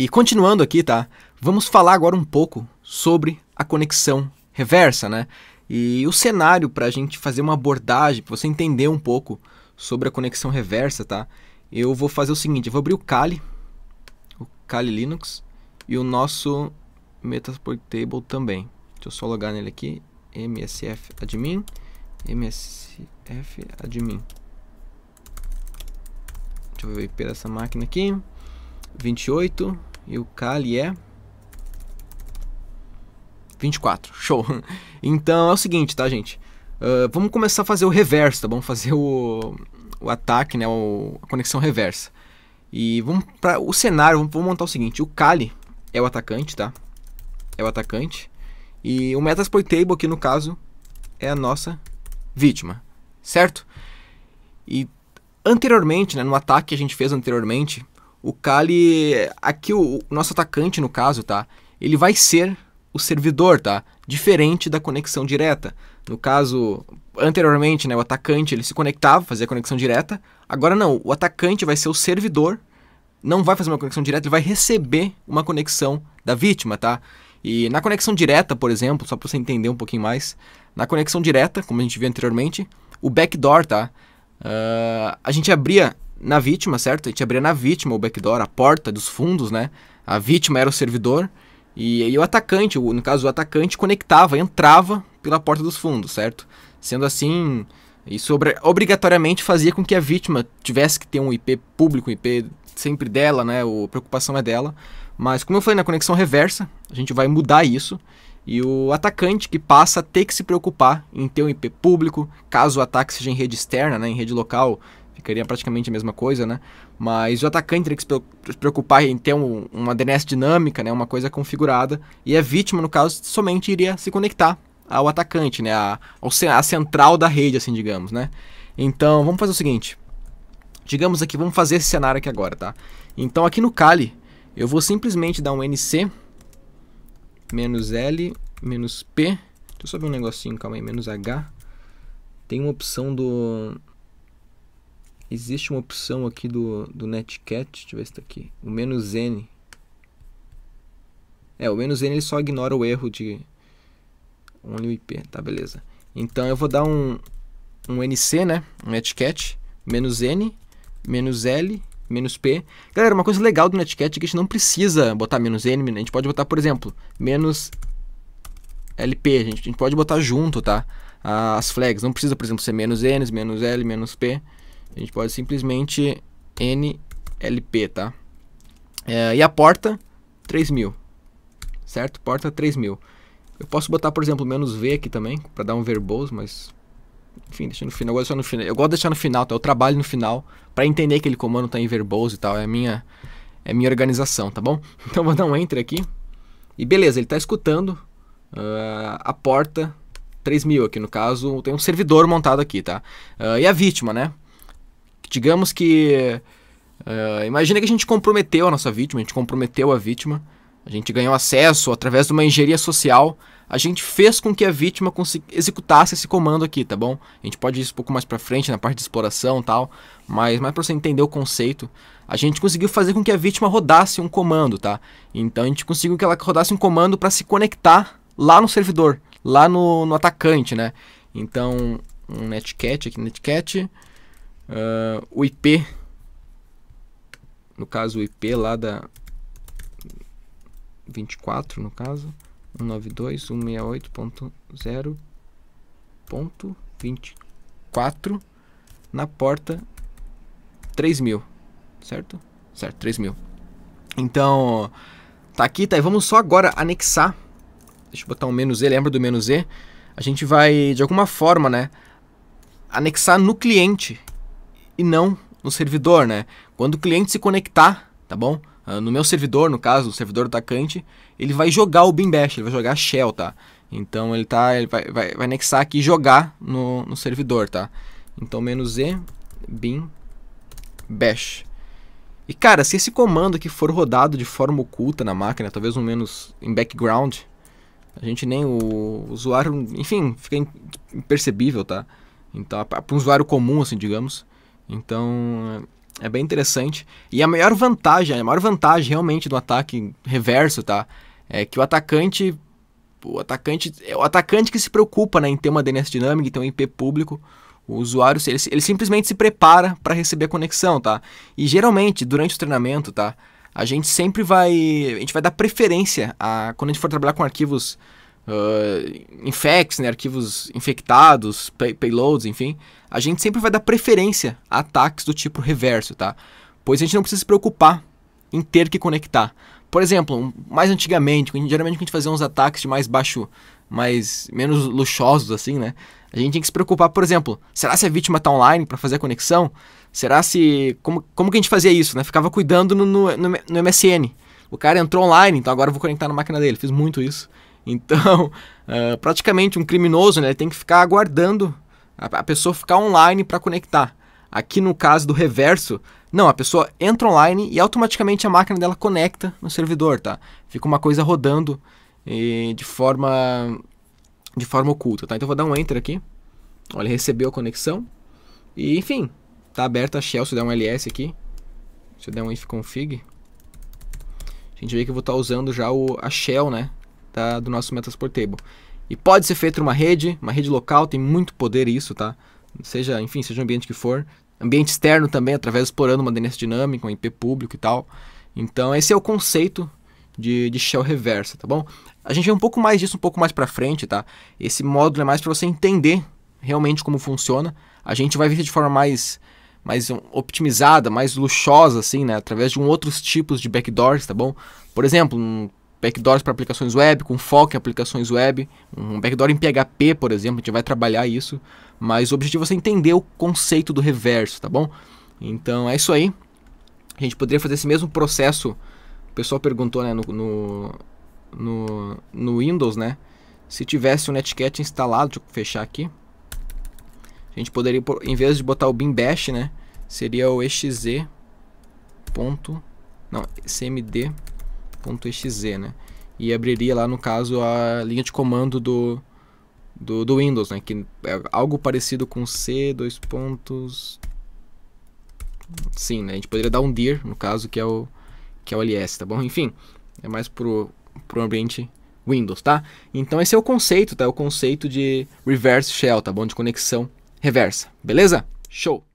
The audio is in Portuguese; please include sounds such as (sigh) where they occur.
E continuando aqui, tá? Vamos falar agora um pouco sobre a conexão reversa, né? E o cenário para a gente fazer uma abordagem, para você entender um pouco sobre a conexão reversa, tá? Eu vou fazer o seguinte, eu vou abrir o Kali, o Kali Linux e o nosso Metasploit Table também. Deixa eu só logar nele aqui, msf admin, msf admin. Deixa eu ver o IP dessa máquina aqui. 28 e o Kali é 24. (laughs) Show. Então é o seguinte, tá, gente? Uh, vamos começar a fazer o reverso, tá bom? Fazer o, o ataque, né? O, a conexão reversa. E vamos para o cenário, vamos, vamos montar o seguinte: o Kali é o atacante, tá? É o atacante. E o Metasploitable aqui no caso é a nossa vítima, certo? E anteriormente, né, no ataque que a gente fez anteriormente, o Kali, aqui o, o nosso atacante no caso, tá? Ele vai ser o servidor, tá? Diferente da conexão direta. No caso, anteriormente, né, o atacante ele se conectava, fazia conexão direta. Agora não, o atacante vai ser o servidor, não vai fazer uma conexão direta, ele vai receber uma conexão da vítima, tá? E na conexão direta, por exemplo, só para você entender um pouquinho mais, na conexão direta, como a gente viu anteriormente, o backdoor, tá? Uh, a gente abria na vítima, certo? A gente abria na vítima o backdoor, a porta dos fundos, né? A vítima era o servidor e, e o atacante, o, no caso o atacante, conectava, entrava pela porta dos fundos, certo? Sendo assim, isso obrigatoriamente fazia com que a vítima tivesse que ter um IP público, um IP sempre dela, né? A preocupação é dela. Mas como eu falei na conexão reversa, a gente vai mudar isso. E o atacante que passa a ter que se preocupar em ter um IP público, caso o ataque seja em rede externa, né, em rede local, ficaria praticamente a mesma coisa, né? Mas o atacante teria que se preocupar em ter um, uma DNS dinâmica, né? Uma coisa configurada. E a vítima, no caso, somente iria se conectar ao atacante, né? A, a central da rede, assim, digamos, né? Então, vamos fazer o seguinte. Digamos aqui, vamos fazer esse cenário aqui agora, tá? Então, aqui no Kali, eu vou simplesmente dar um NC menos L menos P. Deixa eu só ver um negocinho, calma aí, menos H. Tem uma opção do Existe uma opção aqui do, do Netcat, deixa eu ver se está aqui, o menos "-n". É, o menos "-n" ele só ignora o erro de only IP, tá, beleza. Então eu vou dar um, um NC, né, um Netcat, menos "-n", menos "-l", menos "-p". Galera, uma coisa legal do Netcat é que a gente não precisa botar menos "-n", a gente pode botar, por exemplo, menos "-lp", a gente, a gente pode botar junto, tá, as flags. Não precisa, por exemplo, ser menos "-n", menos "-l", menos "-p". A gente pode simplesmente NLP, tá? É, e a porta, 3000, certo? Porta 3000. Eu posso botar, por exemplo, menos V aqui também, para dar um verbose, mas... Enfim, deixa no final. Eu gosto de deixar no final, eu gosto de deixar no final tá? Eu trabalho no final para entender que aquele comando tá em verbose e tal. É a minha, é a minha organização, tá bom? (laughs) Então vou dar um enter aqui. E beleza, ele está escutando uh, a porta 3000 aqui, no caso, tem um servidor montado aqui, tá? Uh, e a vítima, né? Digamos que. Uh, imagina que a gente comprometeu a nossa vítima, a gente comprometeu a vítima, a gente ganhou acesso através de uma engenharia social, a gente fez com que a vítima executasse esse comando aqui, tá bom? A gente pode ir um pouco mais pra frente na parte de exploração e tal, mas mais pra você entender o conceito, a gente conseguiu fazer com que a vítima rodasse um comando, tá? Então a gente conseguiu que ela rodasse um comando para se conectar lá no servidor, lá no, no atacante, né? Então, um netcat aqui, netcat, Uh, o IP, no caso o IP lá da 24, no caso, 192.168.0.24 na porta 3000, certo? Certo, 3000. Então, tá aqui, tá? E vamos só agora anexar. Deixa eu botar um menos E, lembra do menos E? A gente vai, de alguma forma, né, anexar no cliente e não no servidor, né? Quando o cliente se conectar, tá bom? Uh, no meu servidor, no caso, o servidor atacante, ele vai jogar o Beam Bash, ele vai jogar Shell, tá? Então ele tá, ele vai, vai, vai anexar aqui jogar no, no servidor, tá? Então menos e bin bash. E cara, se esse comando aqui for rodado de forma oculta na máquina, talvez um menos em background, a gente nem o usuário, enfim, fica impercebível, tá? Então, para um usuário comum, assim, digamos, então, É bem interessante. E a maior vantagem, a maior vantagem realmente do ataque reverso, tá? É que o atacante. O atacante. É o atacante que se preocupa né, em ter uma DNS dinâmica, ter um IP público. O usuário, ele, ele simplesmente se prepara para receber a conexão, tá? E geralmente, durante o treinamento, tá? A gente sempre vai. A gente vai dar preferência a. Quando a gente for trabalhar com arquivos uh, infects, né, arquivos infectados, pay payloads, enfim, a gente sempre vai dar preferência a ataques do tipo reverso, tá? Pois a gente não precisa se preocupar em ter que conectar. Por exemplo, mais antigamente, geralmente a gente fazia uns ataques de mais baixo, mais menos luxuosos assim, né? A gente tinha que se preocupar, por exemplo, será se a vítima está online para fazer a conexão? Será se como, como que a gente fazia isso, né? Ficava cuidando no, no, no MSN. O cara entrou online, então agora eu vou conectar na máquina dele. Fiz muito isso. Então, uh, (laughs) praticamente um criminoso, né, tem que ficar aguardando a, a pessoa ficar online para conectar. Aqui no caso do reverso, não, a pessoa entra online e automaticamente a máquina dela conecta no servidor, tá? Fica uma coisa rodando e, de forma de forma oculta, tá? Então eu vou dar um enter aqui. Olha, ele recebeu a conexão. E enfim, tá aberta a shell, se eu der um ls aqui. Se eu der um ifconfig, a gente vê que eu vou estar tá usando já o, a shell, né? Tá, do nosso Metasport Table. E pode ser feito numa rede, uma rede local, tem muito poder isso, tá? Seja, enfim, seja o ambiente que for. Ambiente externo também, através explorando uma DNS dinâmica, um IP público e tal. Então, esse é o conceito de, de shell reversa, tá bom? A gente vê um pouco mais disso um pouco mais para frente, tá? Esse módulo é mais para você entender realmente como funciona. A gente vai ver de forma mais mais optimizada, mais luxuosa assim, né, através de um outros tipos de backdoors, tá bom? Por exemplo, um backdoors para aplicações web, com foco em aplicações web, um backdoor em PHP, por exemplo, a gente vai trabalhar isso, mas o objetivo é você entender o conceito do reverso, tá bom? Então é isso aí. A gente poderia fazer esse mesmo processo, o pessoal perguntou né, no, no, no, no Windows, né? Se tivesse o Netcat instalado, deixa eu fechar aqui. A gente poderia, em vez de botar o bin bash, né? Seria o exe. Ponto, não, cmd .exe, né? E abriria lá, no caso, a linha de comando do, do, do Windows, né? Que é algo parecido com C, dois pontos... Sim, né? A gente poderia dar um dir, no caso, que é o, que é o ls, tá bom? Enfim, é mais pro, pro ambiente Windows, tá? Então esse é o conceito, tá? É o conceito de reverse shell, tá bom? De conexão reversa, beleza? Show!